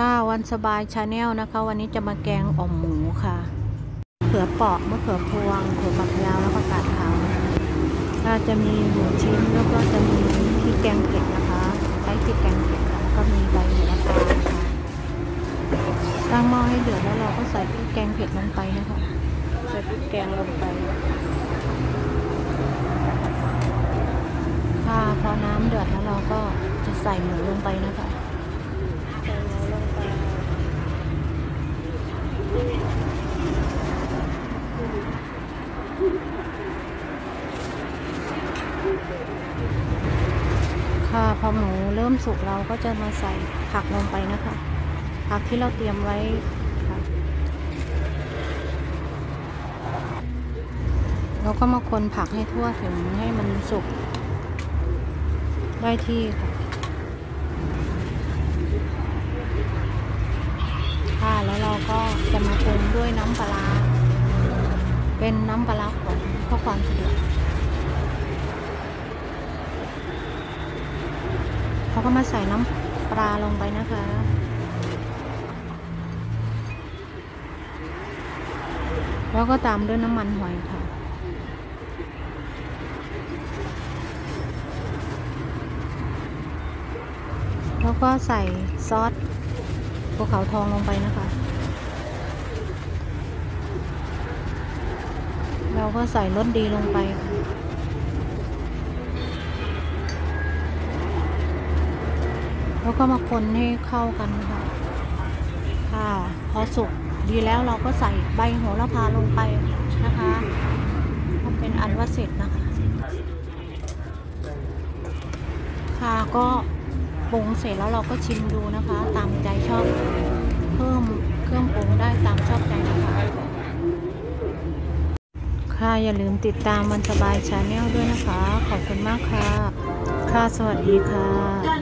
ค่ะวันสบายชาแนลนะคะ วันนี้จะมาแกงอ่อมหมูค่ะเขือเปาะมะเขือพวงถั่วฝักยาวแล้วก็กาดขาวก็จะมีหมูชิ้นแล้วก็จะมีพริกแกงเผ็ดนะคะใช้พริกแกงเผ็ดค่ะแล้วก็มีใบโหระพาค่ะตั้งหม้อให้เดือดแล้วเราก็ใส่พริกแกงเผ็ดลงไปนะคะใส่พริกแกงลงไปค่ะพอน้ำเดือดแล้วเราก็จะใส่หมูลงไปนะคะ ใส่หมูลงไป ค่ะพอหมูเริ่มสุกเราก็จะมาใส่ผักลงไปนะคะ ผักที่เราเตรียมไว้ค่ะเราก็มาคนผักให้ทั่วถึงให้มันสุกได้ที่ค่ะค่ะแล้วเราก็จะมาปรุงด้วยน้ำปลา เป็นน้ำปลาร้าของเพื่อความสะดวก เขาก็มาใส่น้ำปลาลงไปนะคะแล้วก็ตามด้วยน้ำมันหอยค่ะ แล้วก็ใส่ซอสภูเขาทองลงไปนะคะ เราก็ใส่รสดีลงไปค่ะ แล้วก็มาคนให้เข้ากันค่ะ ค่ะ พอสุกดีแล้วเราก็ใส่ใบโหระพาลงไปนะคะก็เป็นอันว่าเสร็จนะคะ ค่ะก็ปรุงเสร็จแล้วเราก็ชิมดูนะคะ ตามใจชอบเพิ่มเครื่องปรุงได้ตามชอบใจนะคะค่ะอย่าลืมติดตามวันสบายชาแนลด้วยนะคะ ขอบคุณมากค่ะ ค่ะสวัสดีค่ะ